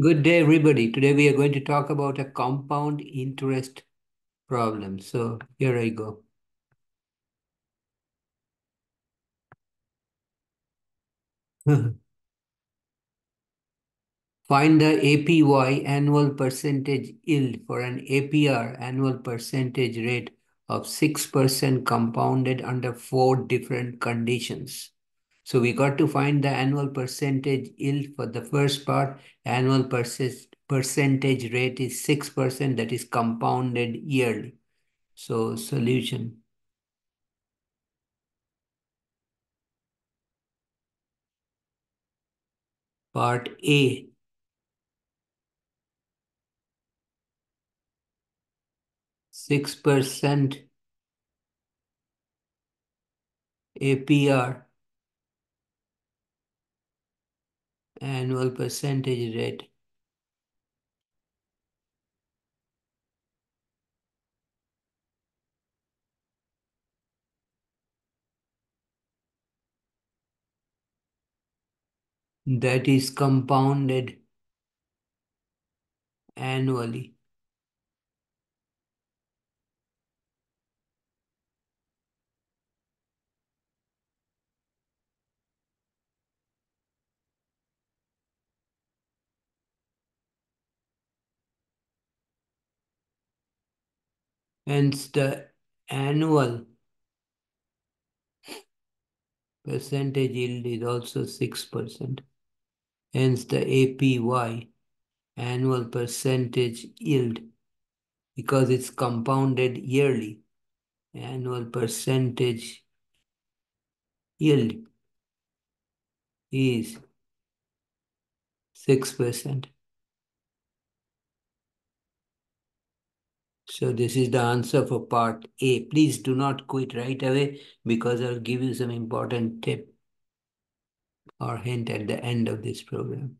Good day, everybody. Today we are going to talk about a compound interest problem. So here I go. Find the APY annual percentage yield for an APR annual percentage rate of 6% compounded under four different conditions. So we got to find the annual percentage yield for the first part. Annual percentage rate is 6%, that is compounded yearly. So solution. Part A. Six percent APR annual percentage rate. That is compounded annually. Hence, the annual percentage yield is also 6%. Hence, the APY, annual percentage yield, because it's compounded yearly, annual percentage yield is 6%. So this is the answer for part A. Please do not quit right away because I'll give you some important tip or hint at the end of this program.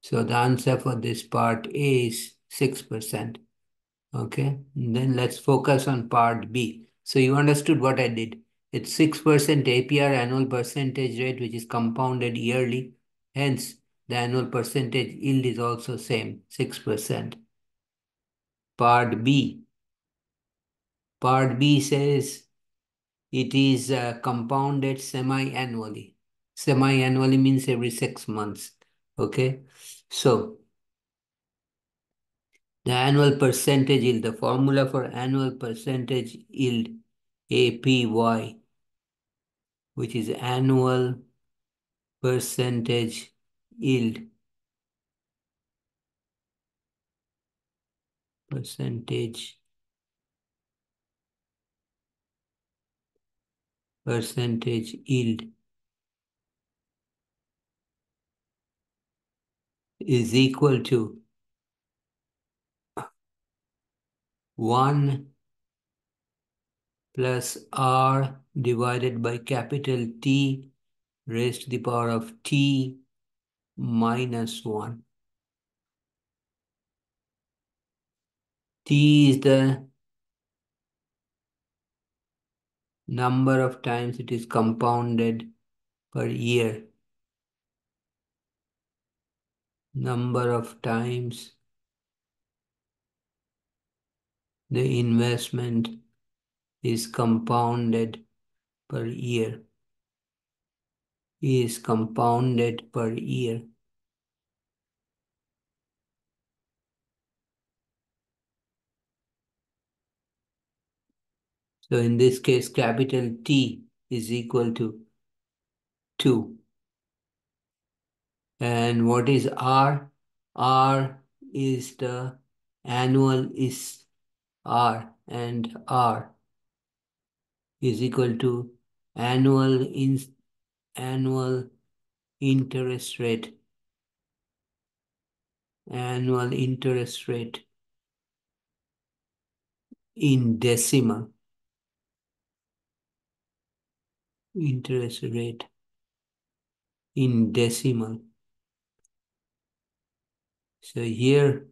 So the answer for this part A is 6%. Okay, and then let's focus on part B. So you understood what I did. It's 6% APR annual percentage rate, which is compounded yearly. Hence, the annual percentage yield is also same, 6%. Part B. Part B says it is uh, compounded semi-annually. Semi-annually means every six months. Okay, so the annual percentage yield, the formula for annual percentage yield, APY, which is annual percentage yield percentage percentage yield is equal to 1 plus r divided by capital T raised to the power of t minus 1. T is the number of times it is compounded per year. Number of times the investment is compounded per year. Is compounded per year. So in this case, capital T is equal to 2. And what is R? R is the annual is R and R is equal to annual in annual interest rate annual interest rate in decimal interest rate in decimal. So here,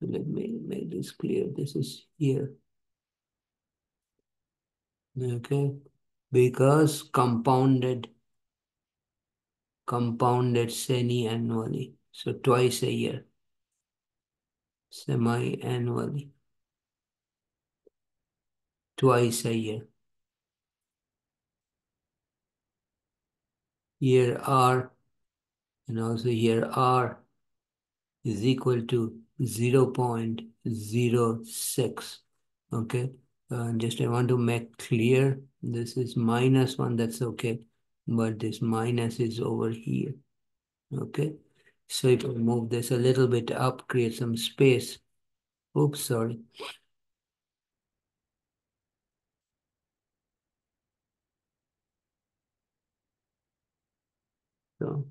let me make this clear. This is here. Okay, because compounded compounded semi-annually. So twice a year, semi-annually, twice a year. Here R and also here R is equal to 0 0.06. Okay, uh, just I want to make clear this is minus 1, that's okay, but this minus is over here. Okay, so if I move this a little bit up, create some space. Oops, sorry. So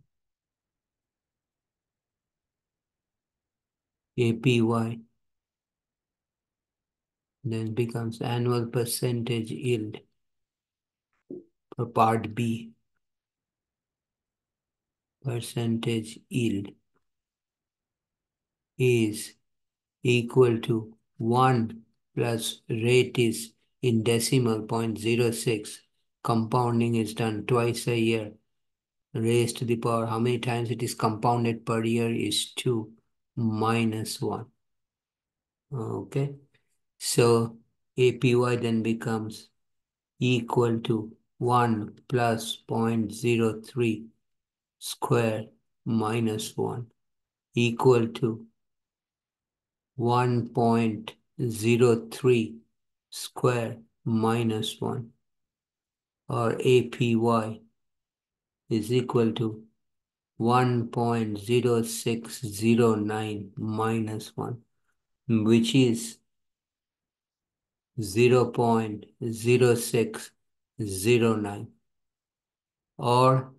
APY then becomes annual percentage yield for part B. Percentage yield is equal to 1 plus rate is in decimal 0.06. Compounding is done twice a year. Raised to the power, how many times it is compounded per year is 2 minus 1. Okay. So APY then becomes equal to 1 plus 0.03 square minus 1 equal to 1.03 square minus 1 or APY is equal to 1.0609 minus 1 which is 0 0.0609 or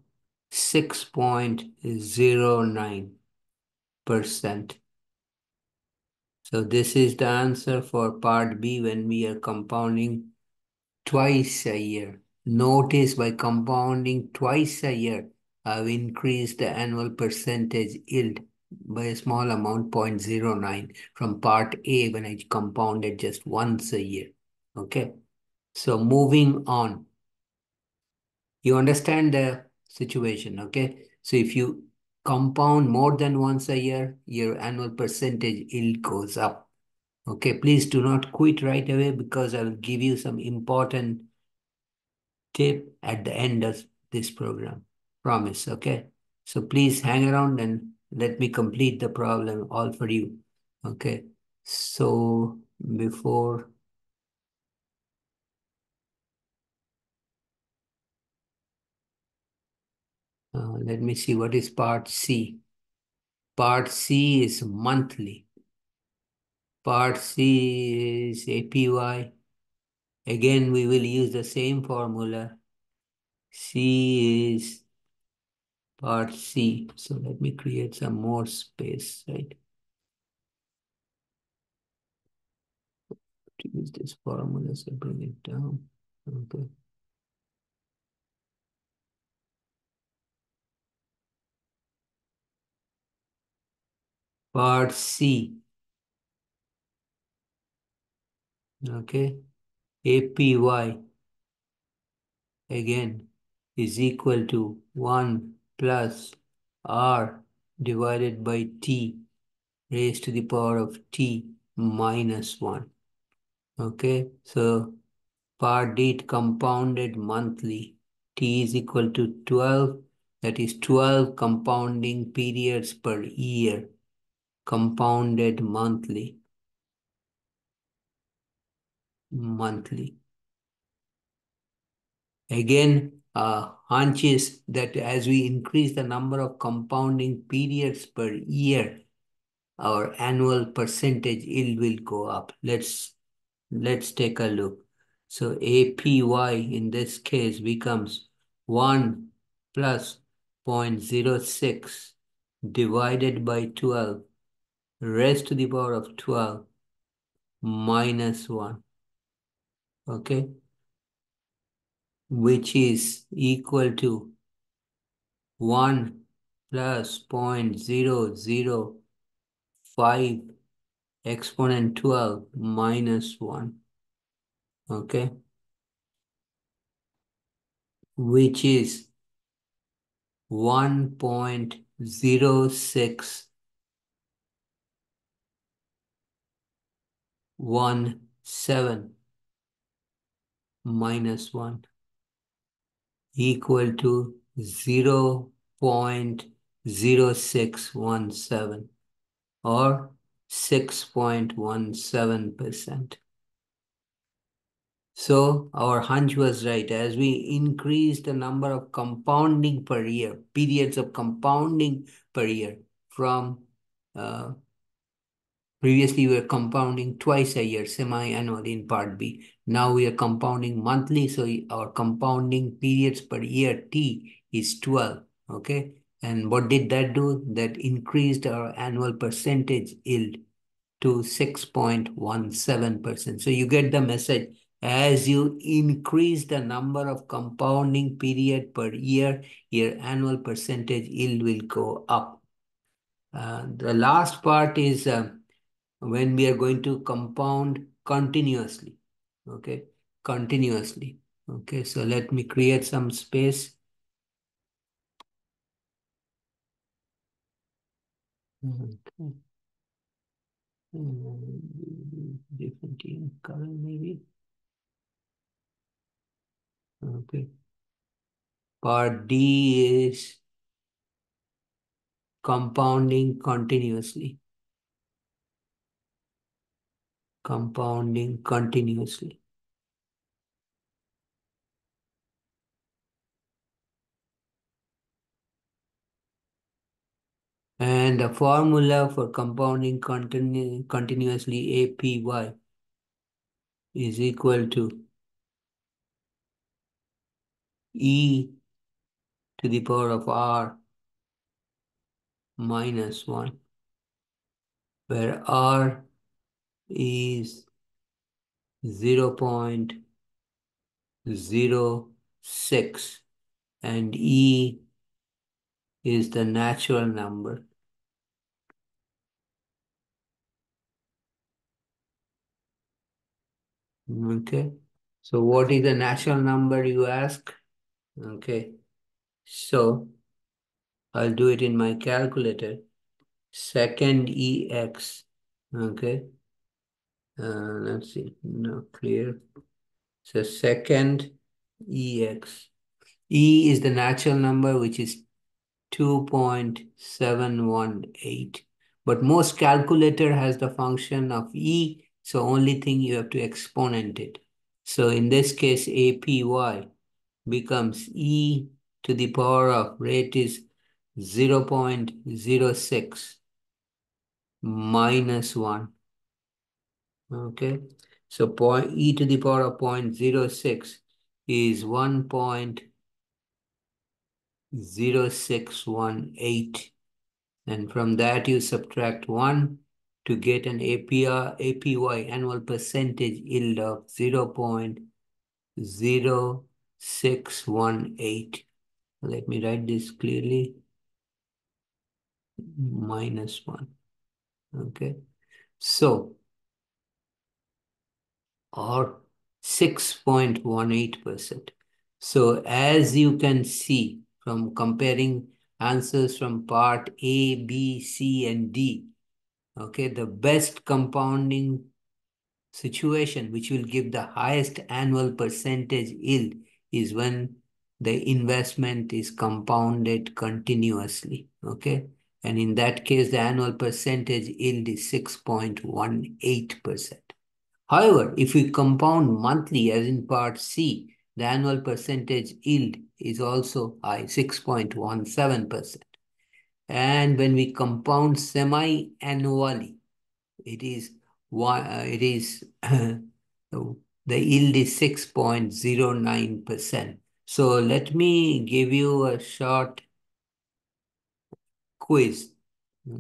6.09%. So this is the answer for part B when we are compounding twice a year. Notice by compounding twice a year, I've increased the annual percentage yield by a small amount, 0.09 from part A when I compounded just once a year. Okay. So moving on. You understand the situation, okay? So if you compound more than once a year, your annual percentage yield goes up. Okay, please do not quit right away because I will give you some important tip at the end of this program. Promise, okay? So please hang around and let me complete the problem all for you. Okay, so before uh, let me see what is part C. Part C is monthly. Part C is APY. Again, we will use the same formula. C is part C. So let me create some more space, right? To use this formula, so bring it down. Okay. Part C. Okay. APY again is equal to 1 plus r divided by t raised to the power of t minus 1. Okay, so part D compounded monthly. t is equal to 12. That is 12 compounding periods per year. Compounded monthly. Monthly. Again, uh, hunches that as we increase the number of compounding periods per year, our annual percentage yield will go up. Let's let's take a look. So APY in this case becomes 1 plus 0.06 divided by 12 raised to the power of 12 minus 1. Okay which is equal to 1 plus 0.005 exponent 12 minus 1. Okay? Which is one point zero six one seven minus one equal to zero point zero six one seven or six point one seven percent. So our hunch was right. As we increase the number of compounding per year, periods of compounding per year from uh, previously we were compounding twice a year, semi-annual in part B. Now we are compounding monthly, so our compounding periods per year T is 12, okay? And what did that do? That increased our annual percentage yield to 6.17%. So you get the message as you increase the number of compounding period per year, your annual percentage yield will go up. Uh, the last part is uh, when we are going to compound continuously, okay? Continuously, okay? So let me create some space. Okay. Hmm, different in color maybe. Okay. Part D is compounding continuously. Compounding continuously. And the formula for compounding continu continuously APY is equal to e to the power of r minus 1, where r is 0 0.06 and e is the natural number. Okay, so what is the natural number you ask? Okay, so I'll do it in my calculator. Second EX, okay. Uh, let's see, no clear. So second EX. E is the natural number, which is 2.718. But most calculator has the function of E, so only thing you have to exponent it. So in this case, APY becomes E to the power of rate is 0 0.06 minus 1. Okay, so point E to the power of 0.06 is 1.0618. And from that you subtract 1 to get an APR, APY annual percentage yield of 0 0.0618. Let me write this clearly. Minus 1. Okay. So, or 6.18%. So as you can see from comparing answers from part A, B, C, and D, okay, the best compounding situation which will give the highest annual percentage yield is when the investment is compounded continuously, okay? And in that case, the annual percentage yield is 6.18%. However, if we compound monthly as in part C, the annual percentage yield is also high, 6.17%. And when we compound semi-annually, it is uh, it is the yield is 6.09%. So let me give you a short quiz.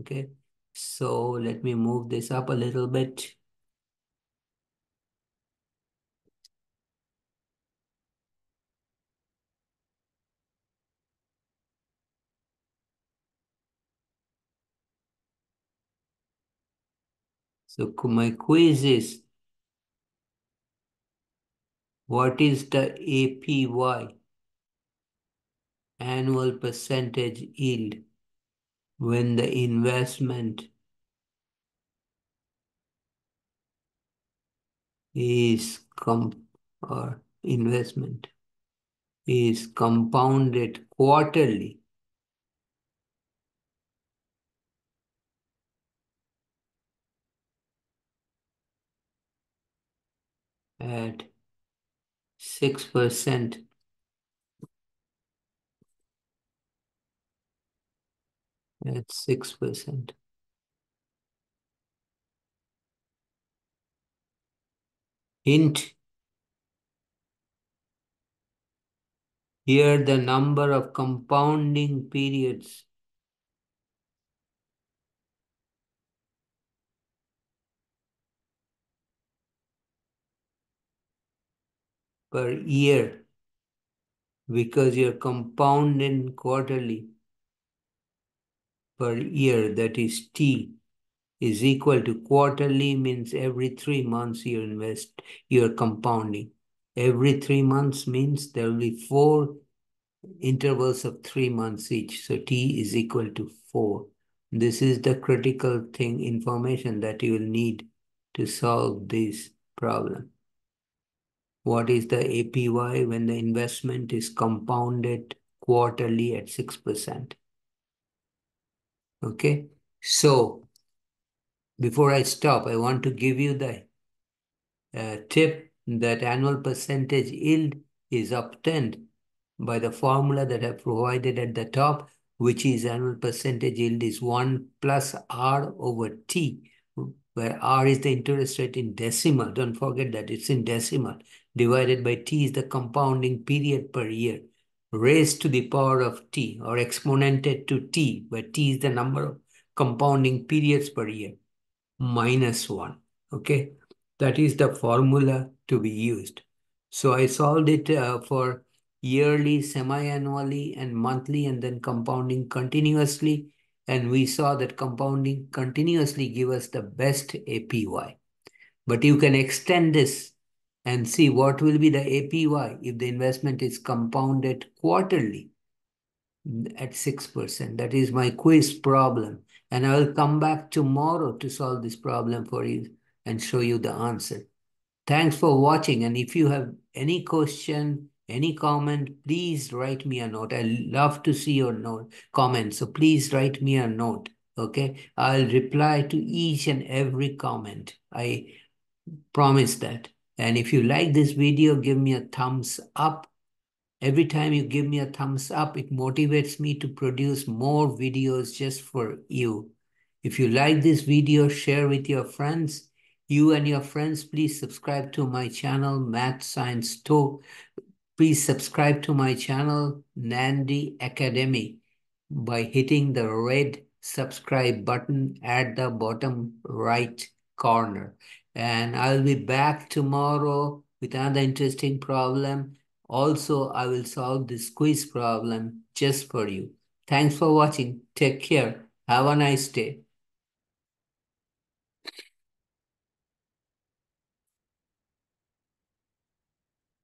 Okay, so let me move this up a little bit. So my quiz is, what is the APY annual percentage yield. When the investment is com or investment is compounded quarterly at 6% at 6%. Hint. Here the number of compounding periods per year because you're compounding quarterly per year, that is T, is equal to quarterly means every three months you invest, you're compounding. Every three months means there will be four intervals of three months each. So T is equal to four. This is the critical thing, information that you will need to solve this problem. What is the APY when the investment is compounded quarterly at 6%? Okay, so before I stop, I want to give you the uh, tip that annual percentage yield is obtained by the formula that I provided at the top, which is annual percentage yield is 1 plus R over T, where R is the interest rate in decimal. Don't forget that it's in decimal divided by t is the compounding period per year raised to the power of t or exponented to t, where t is the number of compounding periods per year, minus 1. Okay, that is the formula to be used. So I solved it uh, for yearly, semi-annually, and monthly, and then compounding continuously. And we saw that compounding continuously give us the best APY. But you can extend this and see what will be the APY if the investment is compounded quarterly at 6%. That is my quiz problem. And I will come back tomorrow to solve this problem for you and show you the answer. Thanks for watching. And if you have any question, any comment, please write me a note. I love to see your note comment. So please write me a note. Okay. I'll reply to each and every comment. I promise that. And if you like this video, give me a thumbs up. Every time you give me a thumbs up, it motivates me to produce more videos just for you. If you like this video, share with your friends. You and your friends, please subscribe to my channel, Math Science Talk. Please subscribe to my channel, Nandy Academy, by hitting the red subscribe button at the bottom right corner. And I'll be back tomorrow with another interesting problem. Also, I will solve this quiz problem just for you. Thanks for watching. Take care. Have a nice day.